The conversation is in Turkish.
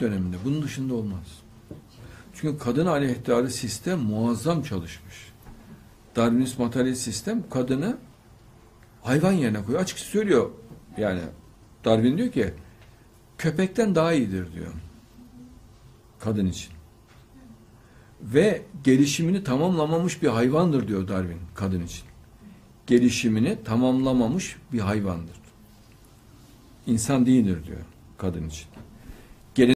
döneminde bunun dışında olmaz. Çünkü kadın aleyhtarı sistem muazzam çalışmış. Darwinist materyalist sistem kadını hayvan yerine koyuyor. Açık söylüyor yani Darwin diyor ki köpekten daha iyidir diyor. Kadın için. Ve gelişimini tamamlamamış bir hayvandır diyor Darwin kadın için. Gelişimini tamamlamamış bir hayvandır. İnsan değildir diyor kadın için.